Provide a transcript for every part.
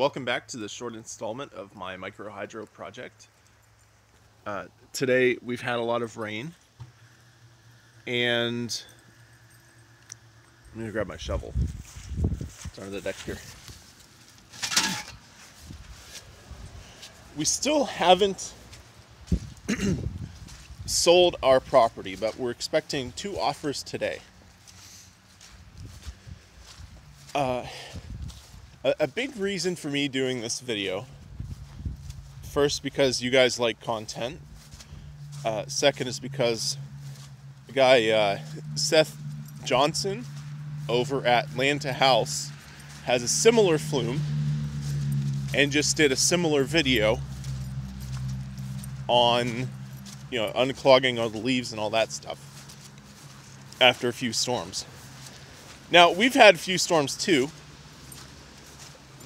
Welcome back to the short installment of my micro hydro project. Uh, today we've had a lot of rain and I'm gonna grab my shovel. It's under the deck here. We still haven't sold our property, but we're expecting two offers today. Uh, a, a big reason for me doing this video first because you guys like content. Uh, second is because the guy uh, seth johnson over at land to house has a similar flume and just did a similar video on you know unclogging all the leaves and all that stuff after a few storms. Now we've had a few storms too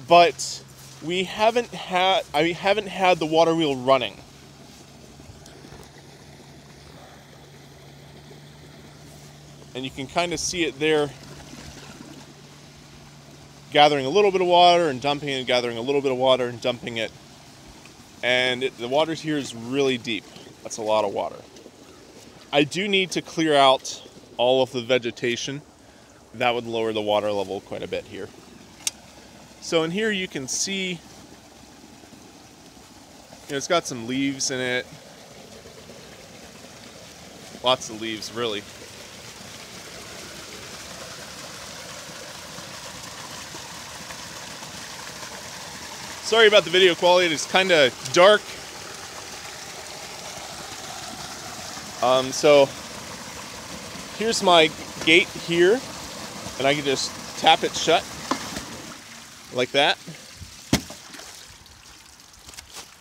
but we haven't had I haven't had the water wheel running. And you can kind of see it there gathering a little bit of water and dumping it, gathering a little bit of water and dumping it. And it, the water here is really deep. That's a lot of water. I do need to clear out all of the vegetation. That would lower the water level quite a bit here. So in here you can see, you know, it's got some leaves in it. Lots of leaves, really. Sorry about the video quality, it's kind of dark. Um, so here's my gate here, and I can just tap it shut like that.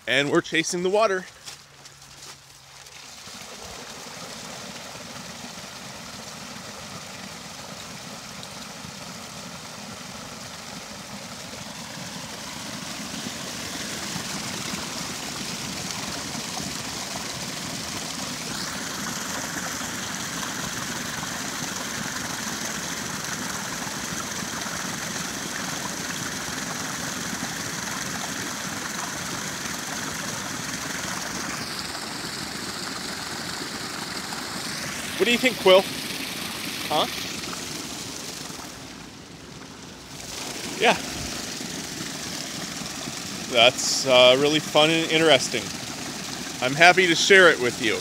And we're chasing the water. What do you think, Quill? Huh? Yeah. That's uh, really fun and interesting. I'm happy to share it with you.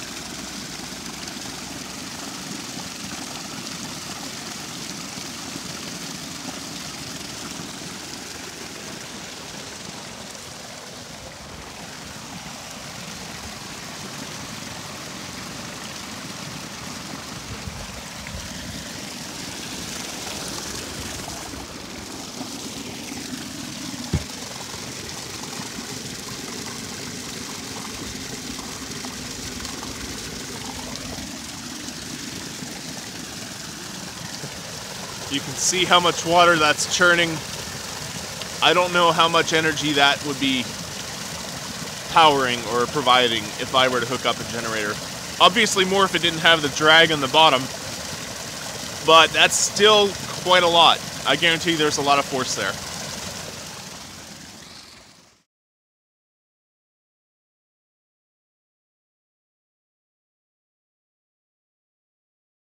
You can see how much water that's churning. I don't know how much energy that would be powering or providing if I were to hook up a generator. Obviously more if it didn't have the drag on the bottom, but that's still quite a lot. I guarantee there's a lot of force there.